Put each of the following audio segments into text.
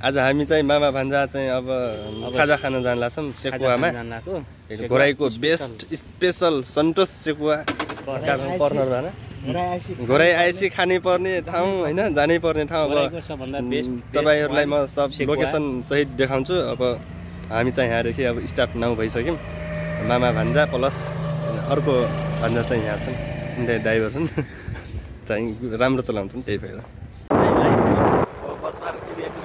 आज हामी चाहिँ मामा भान्जा चाहिँ अब खाजा खान जान लाग्छौँ सेकुवामा। घोराईको बेस्ट स्पेसल सन्तोष सेकुवा। भएन। घोराई आएपछि खानै पर्ने ठाउँ होइन जानै पर्ने ठाउँ। अब तपाईँहरूलाई म सब लोकेसन सहित देखाउँछु। अब हामी चाहिँ यहाँदेखि अब स्टार्ट नौ भइसक्यौँ। मामा भान्जा प्लस अर्को भान्जा चाहिँ यहाँ छन्। ड्राइभर हुन् चाहिँ राम्रो चलाउँछन् त्यही भएर। पार्कतिर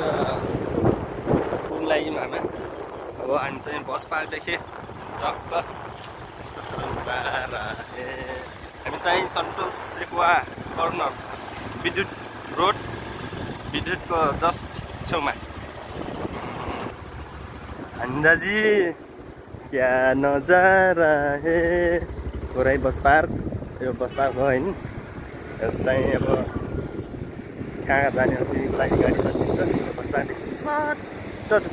पुग्न लाग्यौँ हामी अब हामी चाहिँ बस पार्कदेखि टक्क यस्तो संसार ए हामी चाहिँ सन्तोष सेकुवा कर्नर विद्युत रोड विद्युतको जस्ट छेउमा। अन्दाजी क्या नजारा हे? घोराई बस पार्क यो बस पार्क हो होइन? चाहिँ अब कहाँ कहाँ जाने त्यही लागि गाडी बस पार्कदेखि सट्ट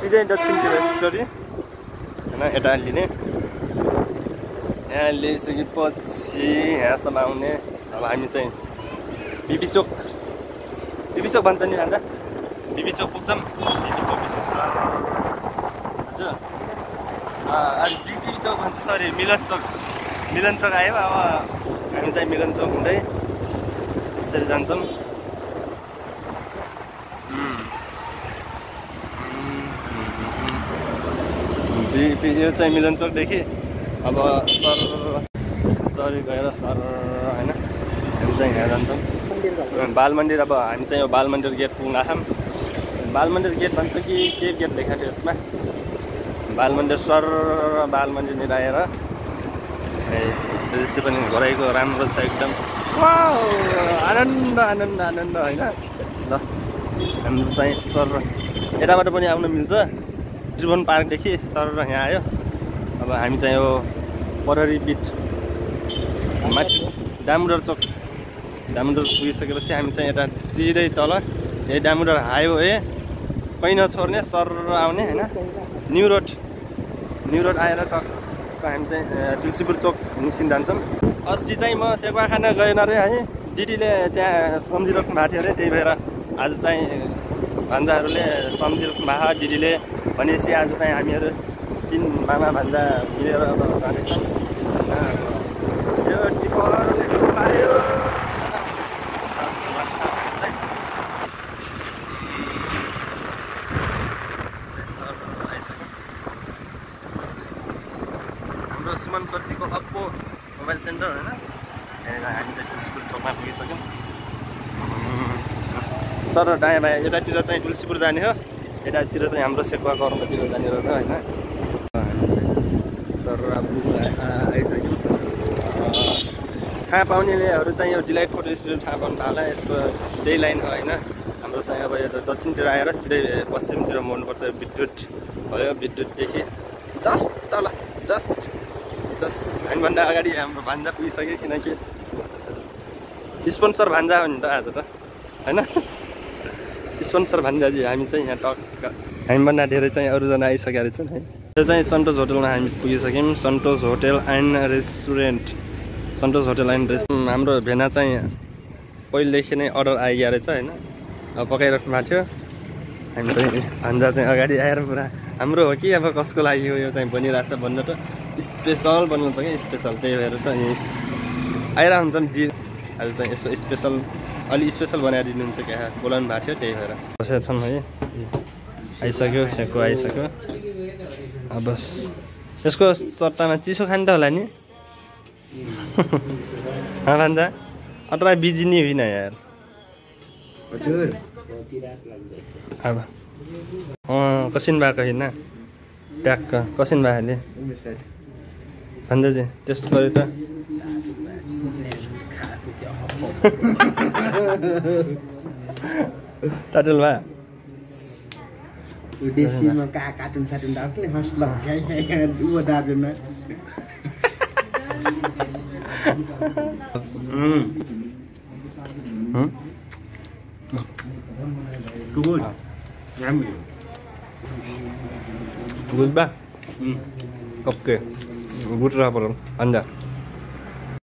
सिधै दक्षिणतिर स्टोरी होइन यता लिने यहाँ ल्याइसकेपछि यहाँसम्म आउने अब हामी चाहिँ बिबी चोक बिबी चोक भन्छ नि भन्छ बिबी चोक पुग्छौँ बिबी चोक हजुर अनि बिबी चोक भन्छ सरी मिलन चोक मिलन चोक आयो अब हामी चाहिँ मिलन चोक हुँदै बिस्तारै जान्छौँ यो चाहिँ मिलन चोकदेखि अब सर सरी गएर सर होइन हामी चाहिँ यहाँ जान्छौँ। बाल मन्दिर अब हामी चाहिँ यो बाल मन्दिर गेट पुग्न आँट्यौँ बाल मन्दिर गेट भन्छ कि के गेट देखाएको थियो यसमा? बाल मन्दिर सर बाल मन्दिरनिर आएर दृश्य पनि घोराइको राम्रो छ एकदम। आनन्द आनन्द आनन्द होइन? ल हाम्रो चाहिँ सर। यताबाट पनि आउन मिल्छ। त्रिभुवन पार्कदेखि सर यहाँ आयो। अब हामी चाहिँ यो पररी बिट माथि दामोदर चोक दामोदर पुगिसकेपछि हामी चाहिँ यता सिधै तल यही दामोदर हाइवे कहीँ नछोड्ने सर आउने होइन? न्यु रोड न्यु रोड आएर टक्क हामी चाहिँ तुलसीपुर चोक निस्किन जान्छौँ अस्ति चाहिँ म सेवा खान गएन अरे है। दिदीले त्यहाँ सम्झिराख्नु भएको थियो अरे त्यही भएर आज चाहिँ भान्जाहरूले सम्झिराख्नु भएको दिदीले भनेपछि आज चाहिँ हामीहरू चिन मामा भान्जा मिलेर अब टिपरले पायो हाम्रो सुमन सट्टीको अप्पो मोबाइल सेन्टर होइन? हामी चाहिँ तुलसीपुर चोकमा पुगिसक्यौँ। सर दायाँ बायाँ यतातिर चाहिँ तुलसीपुर जाने हो। यतातिर चाहिँ हाम्रो सेकुवा कर्मतिर जाने रहेछ होइन? सर अब आइसक्यौँ। थाहा पाउनेहरू चाहिँ यो डिलाइट फोटो स्टुडियो थाहा पाउनु होला यसको त्यही लाइन हो होइन? हाम्रो चाहिँ अब यो दक्षिणतिर आएर सिधै पश्चिमतिर मोड्नुपर्छ विद्युत भयो विद्युतदेखि। जस्ट तल जस्ट जस्ट। हामीभन्दा अगाडि हाम्रो भान्जा पुगिसक्यो किनकि स्पोन्सर भान्जा हो नि त आज त होइन? स्पोन्सर भान्जाजी हामी चाहिँ यहाँ टक्क हामीभन्दा धेरै चाहिँ अरूजना आइसकेका रहेछन् है। यो चाहिँ सन्तोष होटलमा हामी पुगिसक्यौँ। Santosh hotel and restaurant. Santosh hotel and rest हाम्रो भेना चाहिँ पहिलेदेखि नै अर्डर आइगएको रहेछ होइन? पकाइराख्नु भएको थियो। हामी चाहिँ भान्जा चाहिँ अगाडि आएर पुरा हाम्रो हो कि अब कसको लागि हो यो चाहिँ बनिरहेको छ भन्नु त स्पेसल बनाउँछ क्या स्पेसल। त्यही भएर त यहीँ आइरहेको हुन्छ नि आज चाहिँ यसो स्पेसल अलि स्पेसल बनाएर दिनुहुन्छ क्या? बोलाउनु भएको थियो त्यही भएर। बसेका छौँ है। आइसक्यो सेको आइसक्यो। अब बस। यसको सट्टामा चिसो खाने त होला नि? भन्दा अथवा बिजी नि होइन यार। हजुर। अब। कसिन भएको होइन? ट्याक्क कसिन भएकोले भन्दा चाहिँ त्यस्तो गऱ्यो त? Tadul Pak. Udah sih maka kadun satu dak le mas lo dua dadun. Hmm. Hmm. Good. Yummy. Good ba? Hmm. Oke. Good lah, Anda.